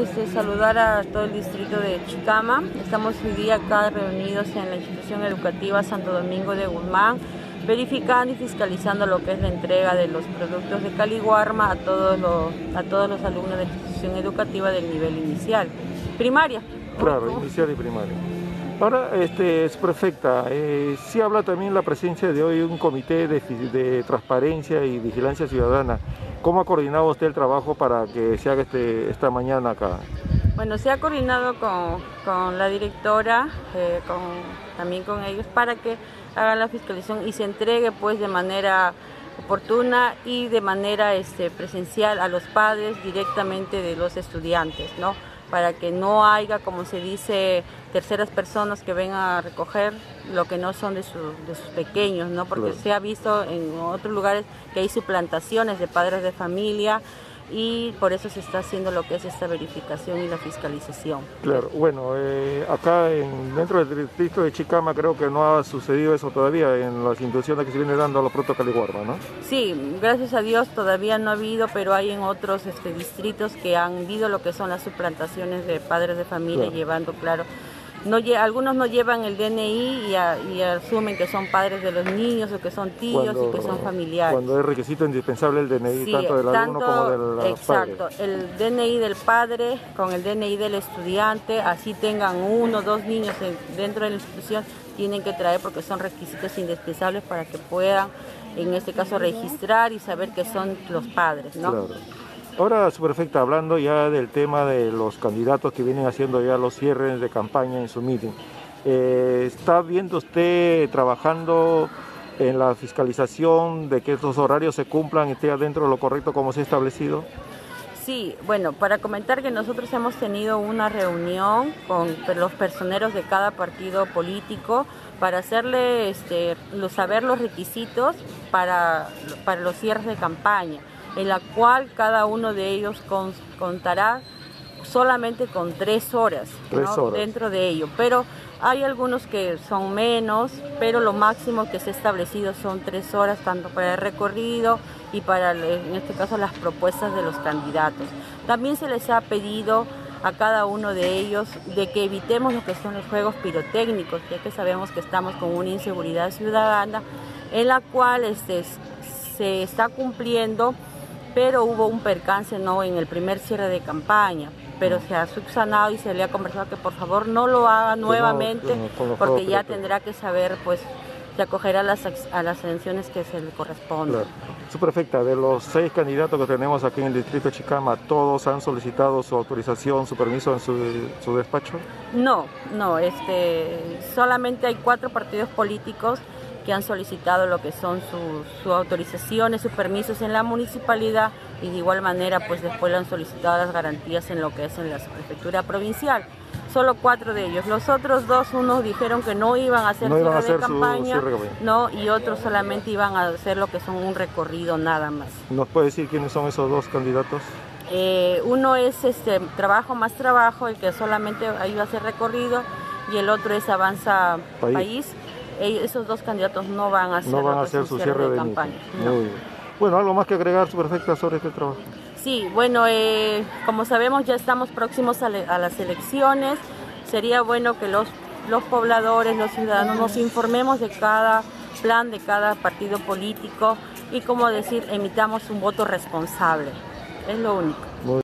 Este, saludar a todo el distrito de Chicama. Estamos hoy día acá reunidos en la institución educativa Santo Domingo de Guzmán, verificando y fiscalizando lo que es la entrega de los productos de Caliguarma a todos los, a todos los alumnos de la institución educativa del nivel inicial, primaria. Claro, inicial y primaria. Ahora, este, es perfecta. Eh, sí habla también la presencia de hoy un comité de, transparencia y vigilancia ciudadana. ¿Cómo ha coordinado usted el trabajo para que se haga este, esta mañana acá? Bueno, se ha coordinado con, con la directora, eh, con, también con ellos, para que hagan la fiscalización y se entregue pues de manera oportuna y de manera este, presencial a los padres directamente de los estudiantes, ¿no? para que no haya, como se dice, terceras personas que vengan a recoger lo que no son de, su, de sus pequeños, ¿no? Porque claro. se ha visto en otros lugares que hay suplantaciones de padres de familia y por eso se está haciendo lo que es esta verificación y la fiscalización. Claro, bueno, eh, acá en, dentro del distrito de Chicama creo que no ha sucedido eso todavía en las instituciones que se viene dando a los productos Caliguarma, ¿no? Sí, gracias a Dios todavía no ha habido, pero hay en otros este, distritos que han habido lo que son las suplantaciones de padres de familia claro. llevando, claro, no, algunos no llevan el DNI y, a, y, asumen que son padres de los niños o que son tíos cuando, y que son familiares. Cuando es requisito indispensable el DNI sí, tanto del tanto, alumno como del Exacto, padre. el DNI del padre con el DNI del estudiante, así tengan uno o dos niños dentro de la institución, tienen que traer porque son requisitos indispensables para que puedan, en este caso, registrar y saber que son los padres, ¿no? Claro. Ahora, su perfecta, hablando ya del tema de los candidatos que vienen haciendo ya los cierres de campaña en su meeting, eh, ¿está viendo usted trabajando en la fiscalización de que estos horarios se cumplan y esté dentro de lo correcto como se ha establecido? Sí, bueno, para comentar que nosotros hemos tenido una reunión con los personeros de cada partido político para hacerle este, saber los requisitos para, para los cierres de campaña en la cual cada uno de ellos con, contará solamente con tres horas, tres ¿no? horas, dentro de ello. Pero hay algunos que son menos, pero lo máximo que se ha establecido son tres horas, tanto para el recorrido y para, en este caso, las propuestas de los candidatos. También se les ha pedido a cada uno de ellos de que evitemos lo que son los juegos pirotécnicos, ya que sabemos que estamos con una inseguridad ciudadana en la cual este, se está cumpliendo pero hubo un percance no en el primer cierre de campaña pero se ha subsanado y se le ha conversado que por favor no lo haga nuevamente porque ya tendrá que saber pues se acogerá a las, a las sanciones que se le corresponden. Claro. Su perfecta, de los seis candidatos que tenemos aquí en el distrito de Chicama, ¿todos han solicitado su autorización, su permiso en su, su despacho? No, no, este, solamente hay cuatro partidos políticos que han solicitado lo que son sus su autorizaciones, sus permisos en la municipalidad y de igual manera pues después le han solicitado las garantías en lo que es en la prefectura provincial. Solo cuatro de ellos. Los otros dos, unos dijeron que no iban a hacer no cierre a hacer de campaña, su, no, y otros solamente iban a hacer lo que son un recorrido nada más. ¿Nos puede decir quiénes son esos dos candidatos? Eh, uno es este trabajo más trabajo, el que solamente iba a hacer recorrido, y el otro es Avanza País. País esos dos candidatos no van a hacer, no van a hacer su cierre, de, de campaña. No. Muy bien. Bueno, algo más que agregar su perfecta sobre este trabajo. Sí, bueno, eh, como sabemos ya estamos próximos a, le, a, las elecciones. Sería bueno que los, los pobladores, los ciudadanos nos informemos de cada plan, de cada partido político y como decir, emitamos un voto responsable. Es lo único. Muy